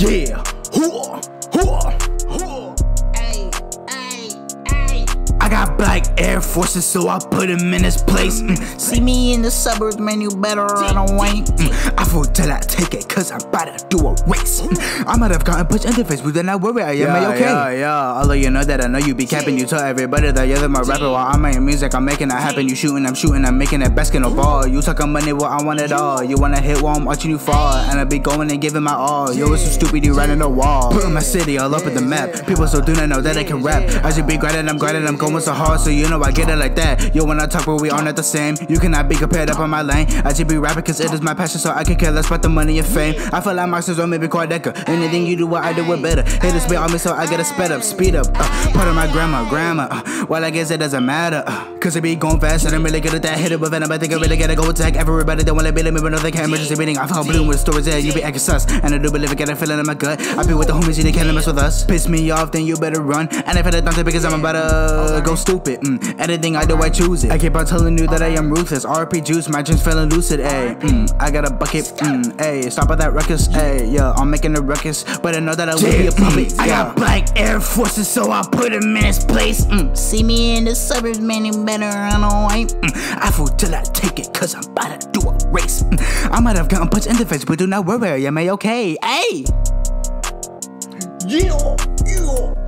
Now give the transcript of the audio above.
Yeah. Hooah. Got black Air Forces, so I put them in his place. Mm. See me in the suburbs, man, you better run away. Mm. I fool till I take it, cause I'm about to do a race. Mm. I might have gotten punched in the face, but then I worry, I am Yeah, okay. yeah, yeah. Although you know that I know you be capping, you tell everybody that you're my rapper. While I'm making music, I'm making it happen. You shooting, I'm shooting, I'm making it basketball. You talking money, well I want it all. You wanna hit while I'm watching you fall, and I be going and giving my all. Yo, it's so stupid, you riding the wall. Putting my city all up in the map. People still do not know that I can rap. I should be grinding, I'm grinding, I'm going so hard, so you know I get it like that. Yo, when I talk, but we all not the same. You cannot be compared up on my lane. I should be rapping cause it is my passion, so I can care less about the money and fame. I feel like my Marxist or maybe Quadeca. Anything you do, what I do it better. Hit Haters spit on me, so I gotta sped up, speed up. Uh, part of my grandma, grandma. Uh, well, I guess it doesn't matter. Uh, cause it be going fast, and I'm really good at that. Hit it with venom, I think I really gotta go attack everybody that wanna be me, but no, they can't. Emergency meeting, I found blue with stories there. You be acting sus, and I do believe I get a feeling in my gut. I be with the homies, they can't mess with us. Piss me off, then you better run. And if I don't because I'm about to go stupid. Mm. Anything I do, I choose it. I keep on telling you that I am ruthless. RP juice, my dreams feeling lucid. Ayy, mm. I got a bucket. Mm. Ayy, stop at that ruckus. Ayy, yeah, I'm making a ruckus, but I know that I will be a puppet. I got black Air Forces, so I put him in his place. Mm. See me in the suburbs, man, better run away. Mm. I fool till I take it, cause I'm about to do a race. Mm. I might have gotten punched in the face, but do not worry, I am okay. Hey! Yeah, yeah.